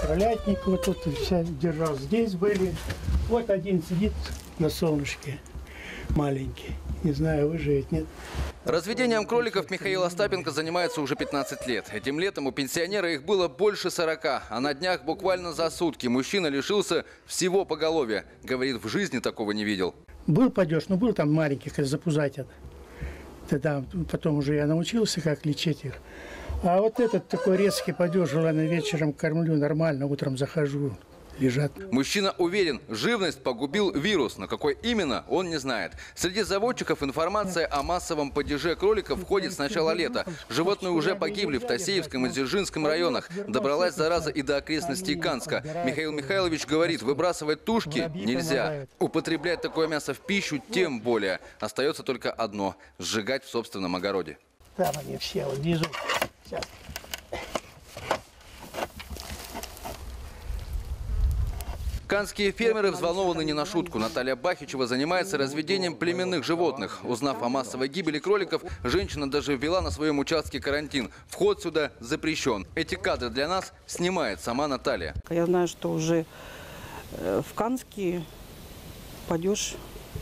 кролятник вот тут вся держал. Здесь были. Вот один сидит на солнышке, маленький. Не знаю, выживет, нет. Разведением кроликов Михаил Остапенко занимается уже 15 лет. Этим летом у пенсионера их было больше 40, а на днях буквально за сутки мужчина лишился всего поголовья. Говорит, в жизни такого не видел. Был падеж, но был там маленький, как запузатят. Тогда потом уже я научился, как лечить их. А вот этот такой резкий падеж, желательно вечером кормлю нормально, утром захожу, лежат. Мужчина уверен, живность погубил вирус, но какой именно, он не знает. Среди заводчиков информация о массовом падеже кроликов входит с начала лета. Животные уже погибли в Тасеевском и Дзержинском районах. Добралась зараза и до окрестностей Канска. Михаил Михайлович говорит, выбрасывать тушки нельзя. Употреблять такое мясо в пищу тем более. Остается только одно – сжигать в собственном огороде. Там они все, вот внизу. Сейчас. Канские фермеры взволнованы не на шутку. Наталья Бахичева занимается разведением племенных животных. Узнав о массовой гибели кроликов, женщина даже ввела на своем участке карантин. Вход сюда запрещен. Эти кадры для нас снимает сама Наталья. Я знаю, что уже э, в Канске падеж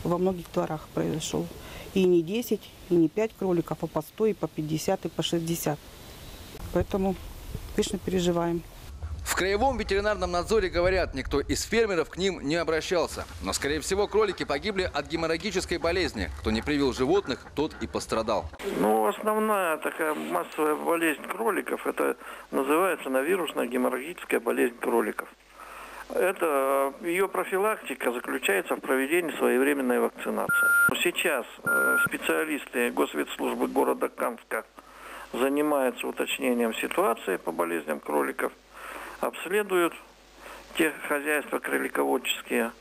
во многих дворах произошел. И не 10, и не 5 кроликов, а по 100, и по 50, и по 60. Поэтому, конечно, переживаем. Краевом ветеринарном надзоре говорят, никто из фермеров к ним не обращался. Но, скорее всего, кролики погибли от геморрагической болезни. Кто не привил животных, тот и пострадал. Ну, основная такая массовая болезнь кроликов, это называется навирусная геморрагическая болезнь кроликов. Это ее профилактика заключается в проведении своевременной вакцинации. Сейчас э, специалисты Госветслужбы города Канска занимаются уточнением ситуации по болезням кроликов, обследуют те хозяйства кролиководческие,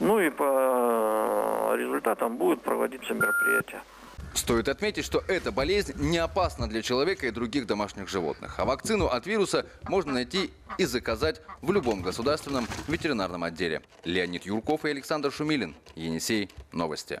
ну и по результатам будут проводиться мероприятия. Стоит отметить, что эта болезнь не опасна для человека и других домашних животных. А вакцину от вируса можно найти и заказать в любом государственном ветеринарном отделе. Леонид Юрков и Александр Шумилин. Енисей. Новости.